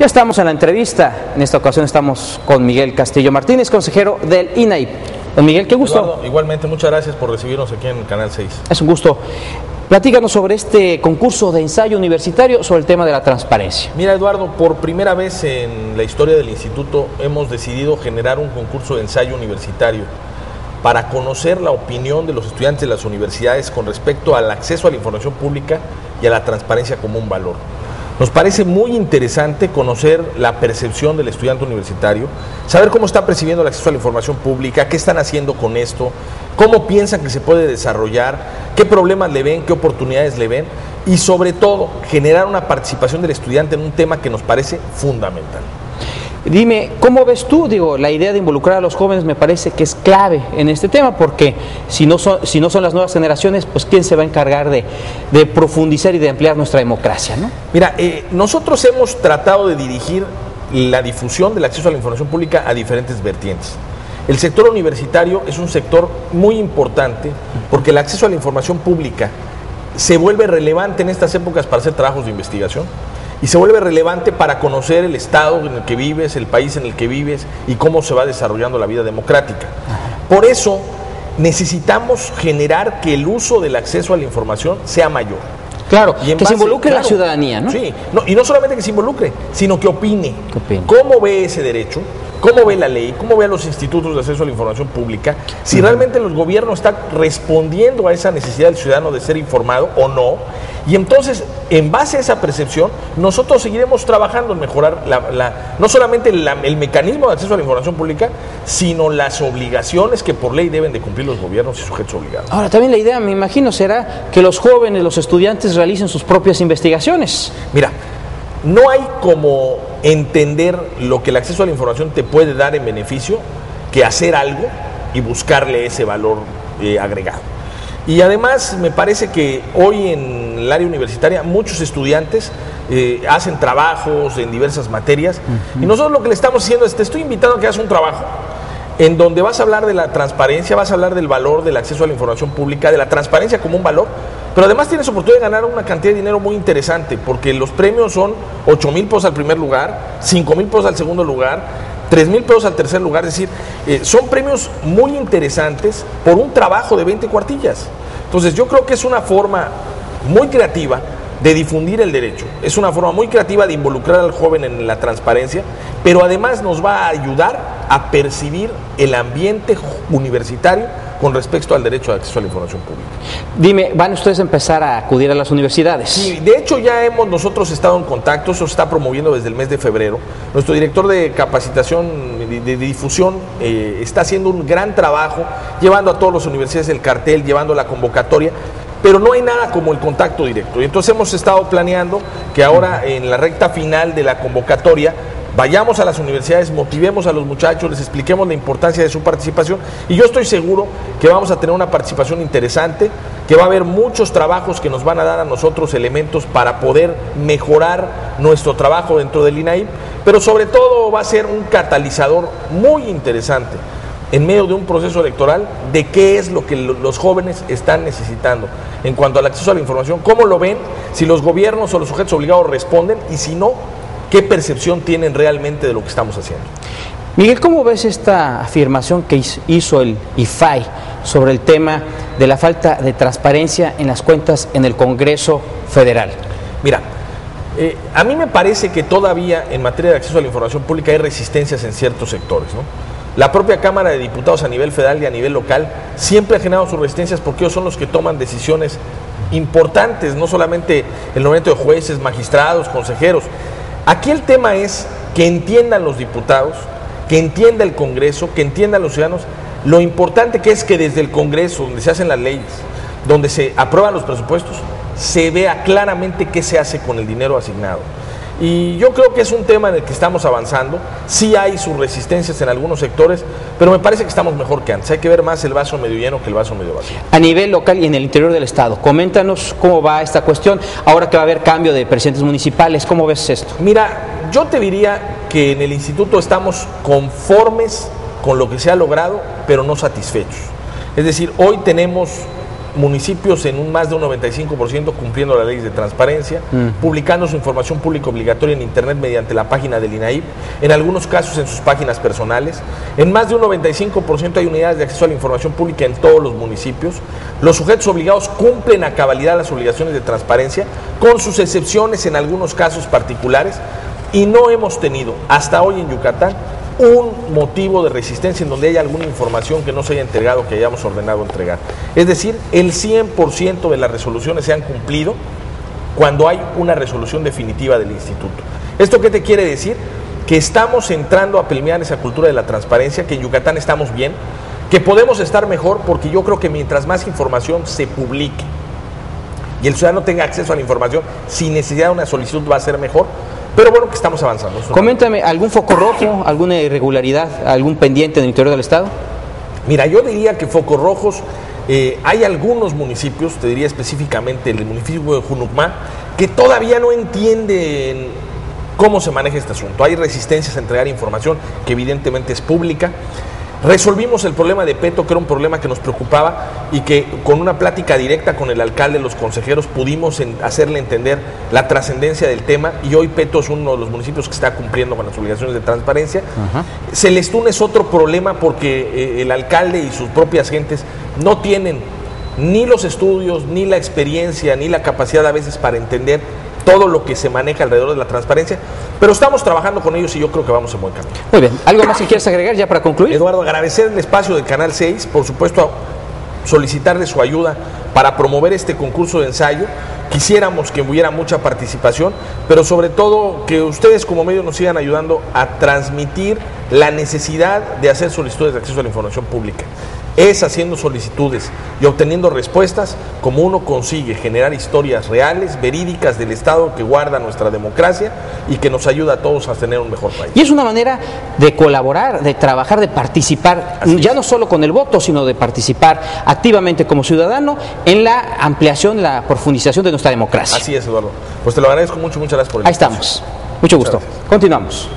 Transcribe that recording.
Ya estamos en la entrevista. En esta ocasión estamos con Miguel Castillo Martínez, consejero del INAI. Don Miguel, qué gusto. Eduardo, igualmente, muchas gracias por recibirnos aquí en el Canal 6. Es un gusto. Platícanos sobre este concurso de ensayo universitario sobre el tema de la transparencia. Mira, Eduardo, por primera vez en la historia del instituto hemos decidido generar un concurso de ensayo universitario para conocer la opinión de los estudiantes de las universidades con respecto al acceso a la información pública y a la transparencia como un valor. Nos parece muy interesante conocer la percepción del estudiante universitario, saber cómo está percibiendo el acceso a la información pública, qué están haciendo con esto, cómo piensan que se puede desarrollar, qué problemas le ven, qué oportunidades le ven y sobre todo generar una participación del estudiante en un tema que nos parece fundamental. Dime, ¿cómo ves tú? Digo, la idea de involucrar a los jóvenes me parece que es clave en este tema, porque si no son, si no son las nuevas generaciones, pues ¿quién se va a encargar de, profundizar y de ampliar nuestra democracia? ¿no? Mira, eh, nosotros hemos tratado de dirigir la difusión del acceso a la información pública a diferentes vertientes. El sector universitario es un sector muy importante porque el acceso a la información pública se vuelve relevante en estas épocas para hacer trabajos de investigación y se vuelve relevante para conocer el estado en el que vives, el país en el que vives y cómo se va desarrollando la vida democrática. Por eso necesitamos generar que el uso del acceso a la información sea mayor. Claro, Y que se base- involucre la claro, ciudadanía, ¿no? Sí, no, y no solamente que se involucre, sino que opine. Que opine. ¿Cómo ve ese derecho? ¿Cómo ve la ley? ¿Cómo ve a los institutos de acceso a la información pública? Si realmente el gobierno está respondiendo a esa necesidad del ciudadano de ser informado o no. Y entonces, en base a esa percepción, nosotros seguiremos trabajando en mejorar la- la- no solamente la- el mecanismo de acceso a la información pública, sino las obligaciones que por ley deben de cumplir los gobiernos y sujetos obligados. Ahora, también la idea, me imagino, será que los jóvenes, los estudiantes realicen sus propias investigaciones. Mira, no hay como entender lo que el acceso a la información te puede dar en beneficio que hacer algo y buscarle ese valor eh, agregado. Y además me parece que hoy en el área universitaria muchos estudiantes eh, hacen trabajos en diversas materias y nosotros lo que le estamos haciendo es te estoy invitando a que hagas un trabajo en donde vas a hablar de la transparencia, vas a hablar del valor del acceso a la información pública, de la transparencia como un valor, pero además tienes oportunidad de ganar una cantidad de dinero muy interesante, porque los premios son 8 mil pesos al primer lugar, 5 mil pesos al segundo lugar, 3 mil pesos al tercer lugar, es decir, eh, son premios muy interesantes por un trabajo de 20 cuartillas. Entonces yo creo que es una forma muy creativa de difundir el derecho. Es una forma muy creativa de involucrar al joven en la transparencia, pero además nos va a ayudar a percibir el ambiente universitario con respecto al derecho de acceso a la información pública. Dime, ¿van ustedes a empezar a acudir a las universidades? Sí, de hecho ya hemos nosotros estado en contacto, eso se está promoviendo desde el mes de febrero. Nuestro director de capacitación, de, de difusión, eh, está haciendo un gran trabajo, llevando a todas las universidades el cartel, llevando la convocatoria, pero no hay nada como el contacto directo. Y entonces hemos estado planeando que ahora en la recta final de la convocatoria vayamos a las universidades, motivemos a los muchachos, les expliquemos la importancia de su participación y yo estoy seguro que vamos a tener una participación interesante, que va a haber muchos trabajos que nos van a dar a nosotros elementos para poder mejorar nuestro trabajo dentro del INAI, pero sobre todo va a ser un catalizador muy interesante en medio de un proceso electoral de qué es lo que lo- los jóvenes están necesitando en cuanto al acceso a la información, cómo lo ven, si los gobiernos o los sujetos obligados responden y si no, qué percepción tienen realmente de lo que estamos haciendo. Miguel, ¿cómo ves esta afirmación que hiz- hizo el IFAI sobre el tema de la falta de transparencia en las cuentas en el Congreso Federal? Mira, eh, a mí me parece que todavía en materia de acceso a la información pública hay resistencias en ciertos sectores. ¿no? La propia Cámara de Diputados a nivel federal y a nivel local siempre ha generado sus resistencias porque ellos son los que toman decisiones importantes, no solamente el nombramiento de jueces, magistrados, consejeros. Aquí el tema es que entiendan los diputados, que entienda el Congreso, que entiendan los ciudadanos lo importante que es que desde el Congreso, donde se hacen las leyes, donde se aprueban los presupuestos, se vea claramente qué se hace con el dinero asignado. Y yo creo que es un tema en el que estamos avanzando. Sí hay sus resistencias en algunos sectores, pero me parece que estamos mejor que antes. Hay que ver más el vaso medio lleno que el vaso medio vacío. A nivel local y en el interior del Estado, coméntanos cómo va esta cuestión. Ahora que va a haber cambio de presidentes municipales, ¿cómo ves esto? Mira, yo te diría que en el instituto estamos conformes con lo que se ha logrado, pero no satisfechos. Es decir, hoy tenemos municipios en un más de un 95% cumpliendo las leyes de transparencia, publicando su información pública obligatoria en Internet mediante la página del INAIP, en algunos casos en sus páginas personales. En más de un 95% hay unidades de acceso a la información pública en todos los municipios. Los sujetos obligados cumplen a cabalidad las obligaciones de transparencia, con sus excepciones en algunos casos particulares, y no hemos tenido hasta hoy en Yucatán un motivo de resistencia en donde haya alguna información que no se haya entregado, que hayamos ordenado entregar. Es decir, el 100% de las resoluciones se han cumplido cuando hay una resolución definitiva del instituto. ¿Esto qué te quiere decir? Que estamos entrando a pelear esa cultura de la transparencia, que en Yucatán estamos bien, que podemos estar mejor porque yo creo que mientras más información se publique y el ciudadano tenga acceso a la información sin necesidad de una solicitud va a ser mejor, pero bueno, que estamos avanzando. Coméntame, ¿algún foco rojo, alguna irregularidad, algún pendiente en el interior del Estado? Mira, yo diría que focos rojos, eh, hay algunos municipios, te diría específicamente el municipio de Junucmá, que todavía no entienden cómo se maneja este asunto. Hay resistencias a entregar información que evidentemente es pública. Resolvimos el problema de Peto, que era un problema que nos preocupaba y que con una plática directa con el alcalde, los consejeros, pudimos hacerle entender la trascendencia del tema y hoy Peto es uno de los municipios que está cumpliendo con las obligaciones de transparencia. Celestún es otro problema porque eh, el alcalde y sus propias gentes no tienen ni los estudios, ni la experiencia, ni la capacidad a veces para entender todo lo que se maneja alrededor de la transparencia, pero estamos trabajando con ellos y yo creo que vamos en buen camino. Muy bien, ¿algo más que quieras agregar ya para concluir? Eduardo, agradecer el espacio del Canal 6, por supuesto solicitarle su ayuda para promover este concurso de ensayo. Quisiéramos que hubiera mucha participación, pero sobre todo que ustedes como medios nos sigan ayudando a transmitir la necesidad de hacer solicitudes de acceso a la información pública es haciendo solicitudes y obteniendo respuestas como uno consigue generar historias reales, verídicas del Estado que guarda nuestra democracia y que nos ayuda a todos a tener un mejor país. Y es una manera de colaborar, de trabajar, de participar, ya no solo con el voto, sino de participar activamente como ciudadano en la ampliación, la profundización de nuestra democracia. Así es, Eduardo. Pues te lo agradezco mucho, muchas gracias por el Ahí estamos. Mucho gusto. Continuamos.